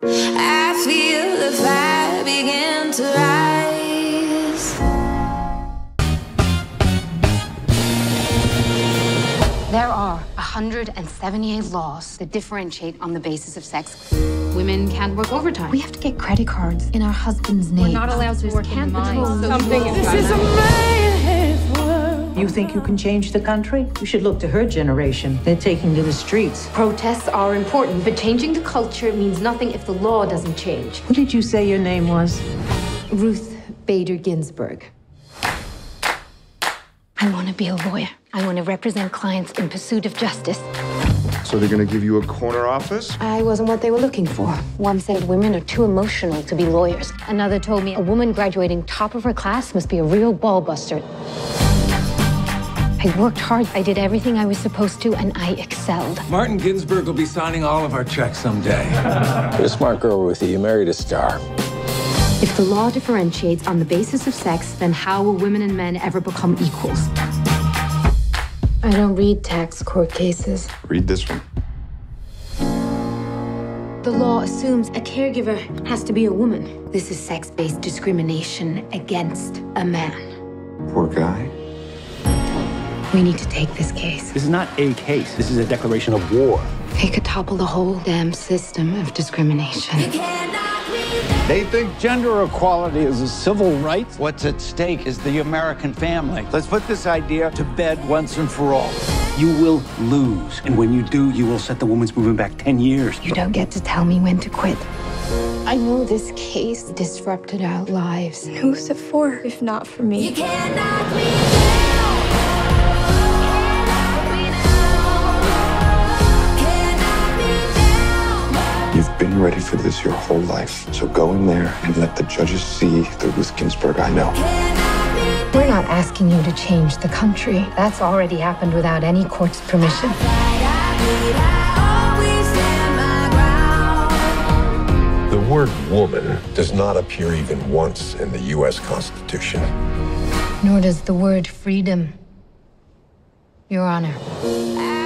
I feel the fire begin to rise. There are 178 laws that differentiate on the basis of sex. Women can't work overtime. We have to get credit cards in our husband's name. We're not allowed to work in the mines. Something this is a man's world. You think you can change the country? You should look to her generation. They're taking to the streets. Protests are important, but changing the culture means nothing if the law doesn't change. What did you say your name was? Ruth Bader Ginsburg. I want to be a lawyer. I want to represent clients in pursuit of justice. So they're gonna give you a corner office? I wasn't what they were looking for. One said women are too emotional to be lawyers. Another told me a woman graduating top of her class must be a real ball buster. I worked hard. I did everything I was supposed to, and I excelled. Martin Ginsburg will be signing all of our checks someday. You're a smart girl, Ruthie. You married a star. If the law differentiates on the basis of sex, then how will women and men ever become equals? I don't read tax court cases. Read this one. The law assumes a caregiver has to be a woman. This is sex based discrimination against a man. Poor guy. We need to take this case. This is not a case. This is a declaration of war. It could topple the whole damn system of discrimination. They think gender equality is a civil right. What's at stake is the American family. Let's put this idea to bed once and for all. You will lose. And when you do, you will set the women's movement back 10 years. You don't get to tell me when to quit. I know this case disrupted our lives. Who's it for, if not for me? Been ready for this your whole life. So go in there and let the judges see the Ruth Ginsburg I know. We're not asking you to change the country. That's already happened without any court's permission. The word woman does not appear even once in the U.S. Constitution. Nor does the word freedom. Your Honor. I